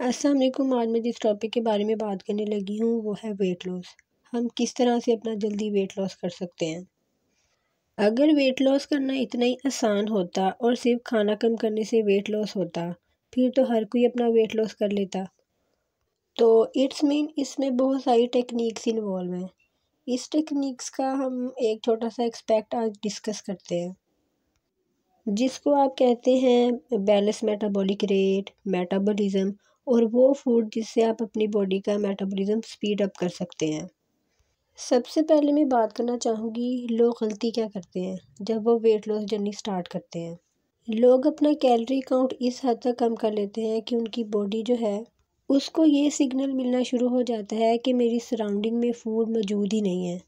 असलकुम आज मैं जिस टॉपिक के बारे में बात करने लगी हूँ, वो है वेट लॉस हम किस तरह से अपना जल्दी वेट लॉस कर सकते हैं? अगर वेट लॉस करना इतना ही आसान होता और सिर्फ़ खाना कम करने से वेट लॉस होता, फिर तो हर कोई अपना वेट लॉस कर लेता। तो इट्स मीन इसमें बहुत सारी टेक्निक्स इन्वॉल्व हैं। इस टेक्निक्स का हम एक छोटा सा एक्सपेक्ट आज डिस्कस करते हैं। जिसको आप कहते हैं बैलेंस मेटाबॉलिक रेट मेटाबॉलिज्म और वो फ़ूड जिससे आप अपनी बॉडी का मेटाबॉलिज्म स्पीड अप कर सकते हैं। सबसे पहले मैं बात करना चाहूँगी, लोग गलती क्या करते हैं? जब वो वेट लॉस जर्नी स्टार्ट करते हैं। लोग अपना कैलोरी काउंट इस हद तक कम कर लेते हैं कि उनकी बॉडी जो है, उसको ये सिग्नल मिलना शुरू हो जाता है कि मेरी सराउंडिंग में फ़ूड मौजूद ही नहीं है।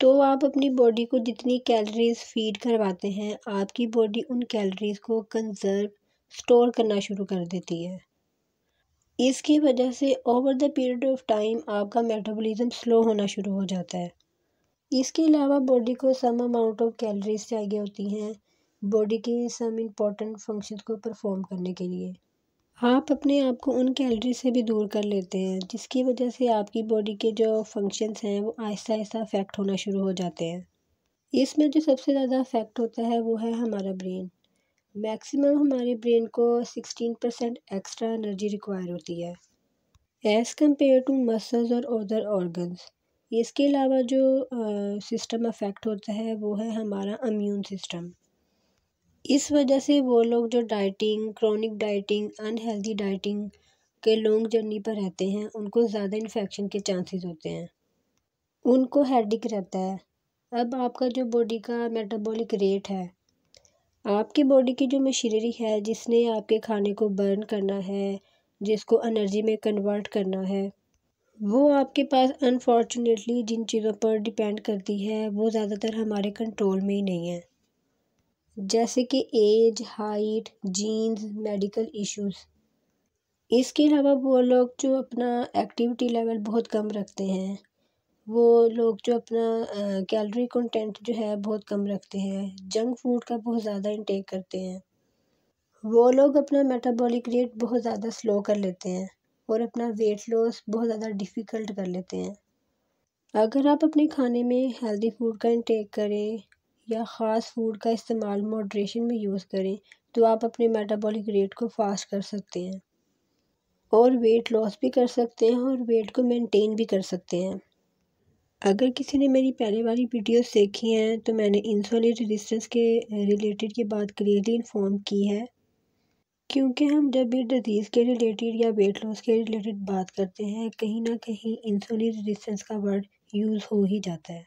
तो आप अपनी बॉडी को जितनी कैलोरीज फ़ीड करवाते हैं, आपकी बॉडी उन कैलोरीज को कंजर्व स्टोर करना शुरू कर देती है। इसकी वजह से over the period of time आपका मेटाबॉलिज्म स्लो होना शुरू हो जाता है। इसके अलावा बॉडी को सम अमाउंट ऑफ़ कैलोरीज चाहिए होती हैं। बॉडी के सम इंपॉर्टेंट फ़ंक्शंस को परफॉर्म करने के लिए। आप अपने आप को उन कैलोरी से भी दूर कर लेते हैं, जिसकी वजह से आपकी बॉडी के जो फ़ंक्शंस हैं वो आहिस्ता आहिस्ता अफेक्ट होना शुरू हो जाते हैं। इसमें जो सबसे ज़्यादा अफेक्ट होता है वो है हमारा ब्रेन मैक्सिमम हमारे ब्रेन को sixteen percent extra energy require होती है। एज़ कंपेयर टू मसल्स और अदर ऑर्गन्स, इसके अलावा जो सिस्टम अफेक्ट होता है वो है हमारा अम्यून सिस्टम। इस वजह से वो लोग जो dieting, chronic dieting, unhealthy dieting के लॉन्ग जर्नी पर रहते हैं, उनको ज़्यादा इन्फेक्शन के चांसेस होते हैं। उनको हेडिक रहता है। अब आपका जो बॉडी का मेटाबॉलिक रेट है आपकी बॉडी की जो मशीनरी है, जिसने आपके खाने को बर्न करना है, जिसको एनर्जी में कन्वर्ट करना है, वो आपके पास अनफॉर्चुनेटली जिन चीज़ों पर डिपेंड करती है, वो ज़्यादातर हमारे कंट्रोल में ही नहीं है। जैसे कि age height genes medical issues इसके अलावा वो लोग जो अपना एक्टिविटी लेवल बहुत कम रखते हैं। वो लोग जो अपना कैलोरी कंटेंट जो है बहुत कम रखते हैं जंक फ़ूड का बहुत ज़्यादा इंटेक करते हैं। वो लोग अपना मेटाबॉलिक रेट बहुत ज़्यादा स्लो कर लेते हैं और अपना वेट लॉस बहुत ज़्यादा डिफ़िकल्ट कर लेते हैं। अगर आप अपने खाने में हेल्दी फ़ूड का इंटेक करें या ख़ास फ़ूड का इस्तेमाल मॉड्रेशन में यूज़ करें तो आप अपने मेटाबॉलिक रेट को फास्ट कर सकते हैं। और वेट लॉस भी कर सकते हैं और वेट को मेंटेन भी कर सकते हैं। अगर किसी ने मेरी पहले वाली वीडियोस देखी हैं तो मैंने इंसुलिन रेजिस्टेंस के रिलेटेड ये बात क्लियरली इन्फॉर्म की है। क्योंकि हम जब भी डिज़ीज़ के रिलेटेड या वेट लॉस के रिलेटेड बात करते हैं, कहीं ना कहीं इंसुलिन रेजिस्टेंस का वर्ड यूज़ हो ही जाता है।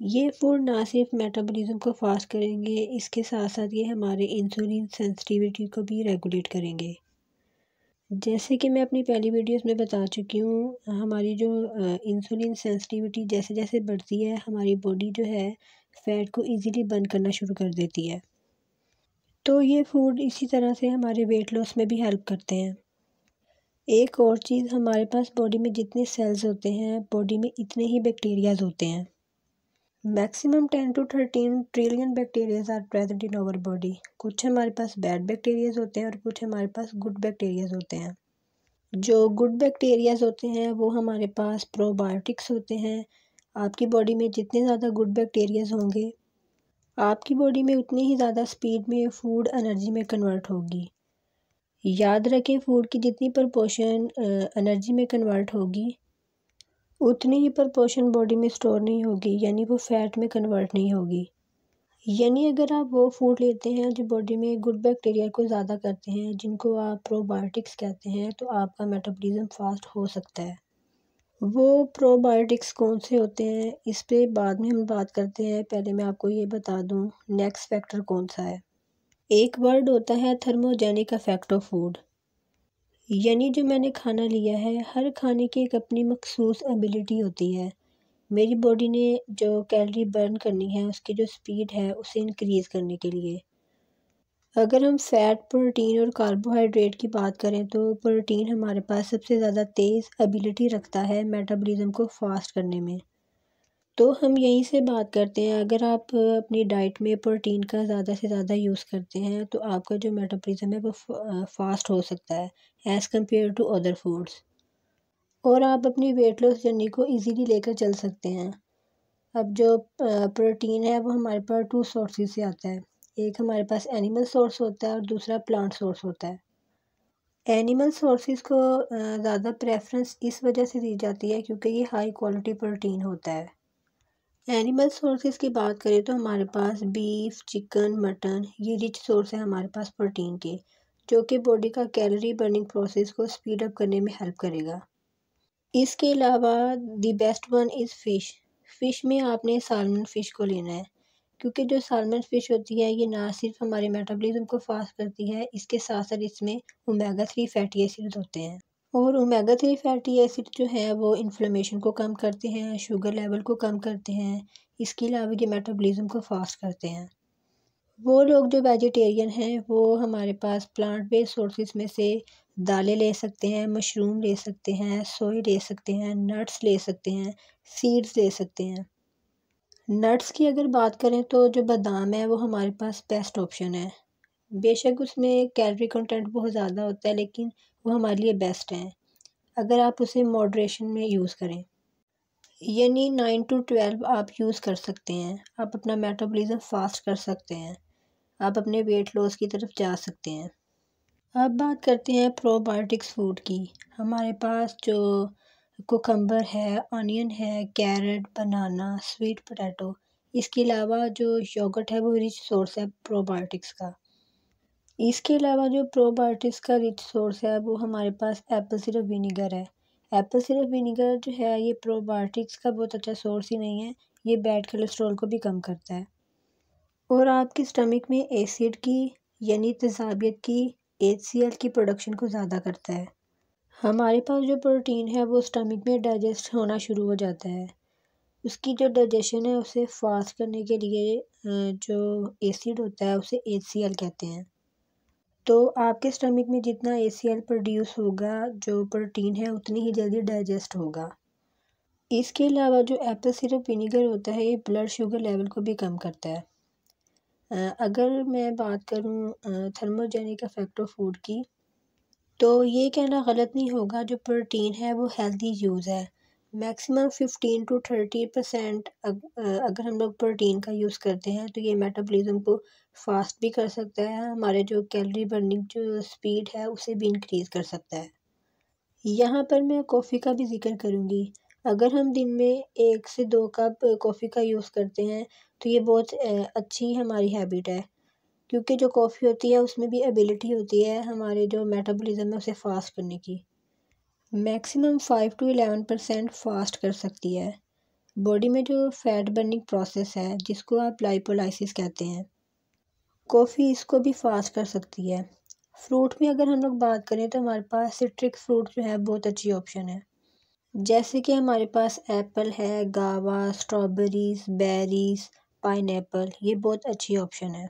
ये फ़ूड ना सिर्फ़ मेटाबॉलिज्म को फास्ट करेंगे, इसके साथ साथ ये हमारे इंसुलिन सेंसिटिविटी को भी रेगुलेट करेंगे। जैसे कि मैं अपनी पहली वीडियोस में बता चुकी हूँ, हमारी जो इंसुलिन सेंसिटिविटी जैसे जैसे बढ़ती है, हमारी बॉडी जो है फ़ैट को इजीली बर्न करना शुरू कर देती है। तो ये फ़ूड इसी तरह से हमारे वेट लॉस में भी हेल्प करते हैं। एक और चीज़, हमारे पास बॉडी में जितने सेल्स होते हैं बॉडी में इतने ही बैक्टीरियाज होते हैं। Maximum ten to thirteen trillion bacterias are present in our body कुछ हमारे पास बैड बैक्टीरियाज होते हैं और कुछ हमारे पास गुड बैक्टीरियाज होते हैं। जो गुड बैक्टीरियाज होते हैं, वो हमारे पास प्रोबायोटिक्स होते हैं। आपकी बॉडी में जितने ज़्यादा गुड बैक्टीरियाज होंगे, आपकी बॉडी में उतनी ही ज़्यादा स्पीड में फ़ूड एनर्जी में कन्वर्ट होगी। याद रखें फ़ूड की जितनी प्रपोशन एनर्जी में कन्वर्ट होगी उतनी ही प्रपोर्शन बॉडी में स्टोर नहीं होगी, यानी वो फैट में कन्वर्ट नहीं होगी। यानी अगर आप वो फ़ूड लेते हैं जो बॉडी में गुड बैक्टीरिया को ज़्यादा करते हैं, जिनको आप प्रोबायोटिक्स कहते हैं तो आपका मेटाबॉलिज्म फास्ट हो सकता है। वो प्रोबायोटिक्स कौन से होते हैं, इस पर बाद में हम बात करते हैं। पहले मैं आपको ये बता दूँ नेक्स्ट फैक्टर कौन सा है। एक वर्ड होता है थर्मोजेनिक अफेक्ट ऑफ़ फ़ूड यानी जो मैंने खाना लिया है, हर खाने की एक अपनी मखसूस एबिलिटी होती है। मेरी बॉडी ने जो कैलोरी बर्न करनी है, उसकी जो स्पीड है, उसे इंक्रीज़ करने के लिए। अगर हम फैट प्रोटीन और कार्बोहाइड्रेट की बात करें तो प्रोटीन हमारे पास सबसे ज़्यादा तेज़ एबिलिटी रखता है मेटाबॉलिज्म को फास्ट करने में। तो हम यहीं से बात करते हैं। अगर आप अपनी डाइट में प्रोटीन का ज़्यादा से ज़्यादा यूज़ करते हैं तो आपका जो मेटाबॉलिज्म है वो फास्ट हो सकता है as compare to other foods और आप अपनी वेट लॉस जर्नी को इजीली लेकर चल सकते हैं। अब जो प्रोटीन है, वो हमारे पास टू सोर्सेज से आता है। एक हमारे पास एनिमल सोर्स होता है और दूसरा प्लांट सोर्स होता है। एनिमल सोर्सेज को ज़्यादा प्रेफरेंस इस वजह से दी जाती है क्योंकि ये हाई क्वालिटी प्रोटीन होता है। एनिमल सोर्सेज की बात करें तो हमारे पास बीफ, चिकन, मटन, ये रिच सोर्स है हमारे पास प्रोटीन के, जो कि बॉडी का कैलोरी बर्निंग प्रोसेस को स्पीड अप करने में हेल्प करेगा। इसके अलावा the best one is fish fish में आपने सालमन फ़िश को लेना है, क्योंकि जो सालमन फ़िश होती है, ये ना सिर्फ़ हमारे मेटाबॉलिज्म को फास्ट करती है, इसके साथ साथ इसमें ओमेगा थ्री फैटी एसिड होते हैं। और ओमेगा थ्री फैटी एसिड जो है, वो इन्फ्लेमेशन को कम करते हैं शुगर लेवल को कम करते हैं, इसके अलावा ये मेटाबॉलिज्म को फास्ट करते हैं। वो लोग जो वेजिटेरियन हैं, वो हमारे पास प्लांट बेस्ड सोर्सेज में से दालें ले सकते हैं मशरूम ले सकते हैं सोए ले सकते हैं नट्स ले सकते हैं सीड्स ले सकते हैं। नट्स की अगर बात करें तो जो बादाम है, वो हमारे पास बेस्ट ऑप्शन है। बेशक उसमें कैलोरी कंटेंट बहुत ज़्यादा होता है, लेकिन वो हमारे लिए बेस्ट हैं। अगर आप उसे मॉडरेशन में यूज़ करें। यानी नाइन टू ट्वेल्व आप यूज़ कर सकते हैं। आप अपना मेटाबॉलिज्म फास्ट कर सकते हैं। आप अपने वेट लॉस की तरफ़ जा सकते हैं। अब बात करते हैं प्रोबायोटिक्स फ़ूड की। हमारे पास जो कोकम्बर है ऑनियन है कैरेट बनाना स्वीट पोटैटो इसके अलावा जो योगर्ट है वो रिच सोर्स है प्रोबायोटिक्स का। इसके अलावा जो प्रोबायोटिक्स का रिच सोर्स है, वो हमारे पास एप्पल सिरप विनीगर है। एप्पल सिरप विनीगर जो है, ये प्रोबायोटिक्स का बहुत अच्छा सोर्स ही नहीं है, ये बैड कोलेस्ट्रॉल को भी कम करता है। और आपके स्टमक में एसिड की, यानी तजाबियत की एचसीएल की प्रोडक्शन को ज़्यादा करता है। हमारे पास जो प्रोटीन है, वो स्टमक में डाइजेस्ट होना शुरू हो जाता है। उसकी जो डाइजेशन है, उसे फास्ट करने के लिए जो एसिड होता है, उसे एचसीएल कहते हैं। तो आपके स्टमक में जितना एसीएल प्रोड्यूस होगा, जो प्रोटीन है, उतनी ही जल्दी डाइजेस्ट होगा। इसके अलावा जो एप्पल सिरप विनीगर होता है, ये ब्लड शुगर लेवल को भी कम करता है। अगर मैं बात करूँ थर्मोजेनिक इफ़ेक्ट ऑफ़ फ़ूड की तो ये कहना गलत नहीं होगा, जो प्रोटीन है, वो हेल्दी यूज़ है। Maximum fifteen to thirty percent अगर हम लोग प्रोटीन का यूज़ करते हैं तो ये मेटाबॉलिज्म को फास्ट भी कर सकता है, हमारे जो कैलोरी बर्निंग जो स्पीड है, उसे भी इंक्रीज़ कर सकता है। यहाँ पर मैं कॉफ़ी का भी ज़िक्र करूँगी। अगर हम दिन में एक से दो कप कॉफ़ी का यूज़ करते हैं तो ये बहुत अच्छी हमारी हैबिट है। क्योंकि जो कॉफ़ी होती है, उसमें भी एबिलिटी होती है हमारे जो मेटाबॉलिज्म है, उसे फास्ट करने की। Maximum five to eleven percent fast कर सकती है। बॉडी में जो फैट बर्निंग प्रोसेस है, जिसको आप लाइपोलाइसिस कहते हैं कॉफ़ी इसको भी फास्ट कर सकती है। फ्रूट में अगर हम लोग बात करें तो हमारे पास सिट्रिक फ्रूट जो है, बहुत अच्छी ऑप्शन है। जैसे कि हमारे पास एप्पल है गावा स्ट्रॉबेरीज बेरीज पाइन ये बहुत अच्छी ऑप्शन है।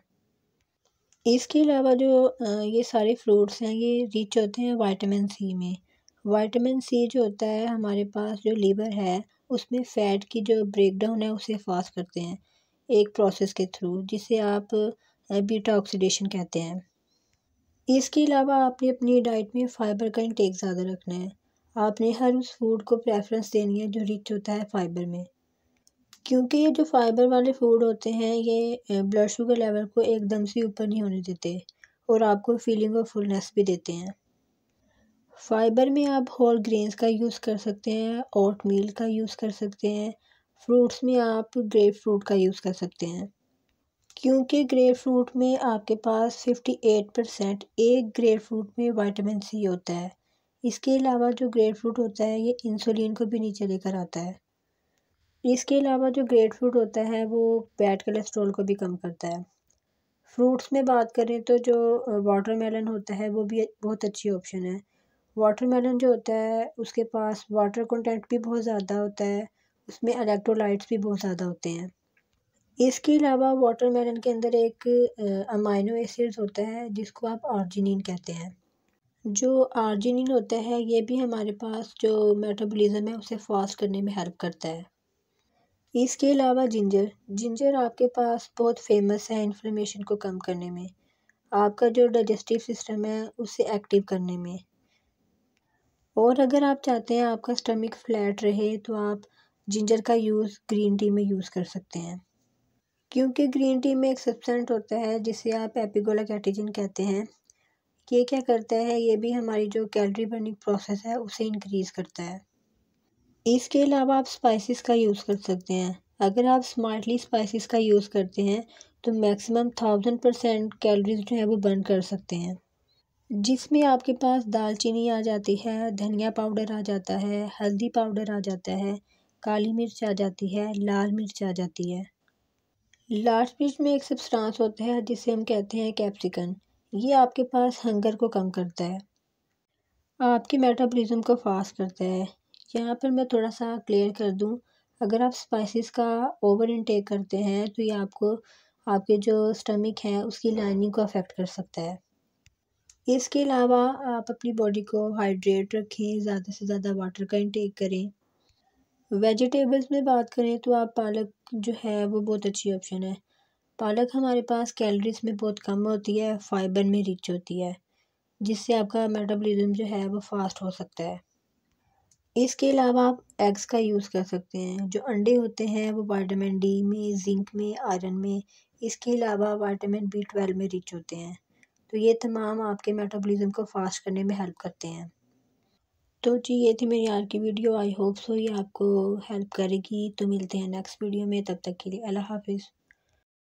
इसके अलावा जो ये सारे फ्रूट्स हैं, ये रिच होते हैं वाइटामिन सी में। वाइटामिन सी जो होता है, हमारे पास जो लीवर है, उसमें फ़ैट की जो ब्रेकडाउन है, उसे फास्ट करते हैं एक प्रोसेस के थ्रू जिसे आप बीटा ऑक्सीडेशन कहते हैं। इसके अलावा आपने अपनी डाइट में फ़ाइबर का इंटेक ज़्यादा रखना है। आपने हर उस फ़ूड को प्रेफरेंस देनी है, जो रिच होता है फ़ाइबर में। क्योंकि ये जो फाइबर वाले फ़ूड होते हैं, ये ब्लड शुगर लेवल को एकदम से ऊपर नहीं होने देते और आपको फीलिंग ऑफ़ फुलनेस भी देते हैं। फाइबर में आप होल ग्रेन्स का यूज़ कर सकते हैं ओट मील का यूज़ कर सकते हैं, फ्रूट्स में आप ग्रेप फ्रूट का यूज़ कर सकते हैं। क्योंकि ग्रेप फ्रूट में आपके पास फिफ्टी एट परसेंट एक ग्रेप फ्रूट में वाइटामिन सी होता है। इसके अलावा जो ग्रेप फ्रूट होता है, ये इंसुलिन को भी नीचे लेकर आता है। इसके अलावा जो ग्रेप फ्रूट होता है, वो बैड कोलेस्ट्रॉल को भी कम करता है। फ्रूट्स में बात करें तो जो वाटरमेलन होता है, वो भी बहुत अच्छी ऑप्शन है। वाटरमेलन जो होता है, उसके पास वाटर कंटेंट भी बहुत ज़्यादा होता है, उसमें इलेक्ट्रोलाइट्स भी बहुत ज़्यादा होते हैं। इसके अलावा वाटरमेलन के अंदर एक अमाइनो एसिड्स होता है, जिसको आप आर्जिनिन कहते हैं। जो आर्जिनिन होता है, ये भी हमारे पास जो मेटाबॉलिज्म है, उसे फास्ट करने में हेल्प करता है। इसके अलावा जिंजर जिंजर आपके पास बहुत फ़ेमस है इन्फ्लेमेशन को कम करने में। आपका जो डाइजेस्टिव सिस्टम है, उसे एक्टिव करने में। और अगर आप चाहते हैं आपका स्टमक फ्लैट रहे तो आप जिंजर का यूज़ ग्रीन टी में यूज़ कर सकते हैं। क्योंकि ग्रीन टी में एक सब्सटेंट होता है, जिसे आप एपिगोला कैटिजन कहते हैं। ये क्या करता है, ये भी हमारी जो कैलोरी बर्निंग प्रोसेस है, उसे इंक्रीज़ करता है। इसके अलावा आप स्पाइसेस का यूज़ कर सकते हैं। अगर आप स्मार्टली स्पाइसेस का यूज़ करते हैं तो मैक्सिमम थाउज़ेंड परसेंट कैलोरीज जो है, वो बर्न कर सकते हैं। जिसमें आपके पास दालचीनी आ जाती है, धनिया पाउडर आ जाता है, हल्दी पाउडर आ जाता है, काली मिर्च आ जाती है, लाल मिर्च आ जाती है। लाल मिर्च में एक सब्सटेंस होता है जिसे हम कहते हैं कैप्सिकन ये आपके पास हंगर को कम करता है। आपके मेटाबॉलिज्म को फास्ट करता है। यहाँ पर मैं थोड़ा सा क्लियर कर दूँ। अगर आप स्पाइसेस का ओवर इनटेक करते हैं तो ये आपको, आपके जो स्टमक है, उसकी लाइनिंग को अफेक्ट कर सकता है। इसके अलावा आप अपनी बॉडी को हाइड्रेट रखें, ज़्यादा से ज़्यादा वाटर का इंटेक करें। वेजिटेबल्स में बात करें तो आप पालक जो है, वो बहुत अच्छी ऑप्शन है। पालक हमारे पास कैलोरीज में बहुत कम होती है फाइबर में रिच होती है, जिससे आपका मेटाबॉलिज्म जो है, वो फास्ट हो सकता है। इसके अलावा आप एग्स का यूज़ कर सकते हैं, जो अंडे होते हैं, वो वाइटामिन डी में जिंक में आयरन में, इसके अलावा वाइटामिन बी ट्वेल्व में रिच होते हैं। तो ये तमाम आपके मेटाबॉलिज्म को फास्ट करने में हेल्प करते हैं। तो जी, ये थी मेरी आज की वीडियो आई होप सो ये आपको हेल्प करेगी. तो मिलते हैं नेक्स्ट वीडियो में. तब तक के लिए अल्लाह हाफिज़.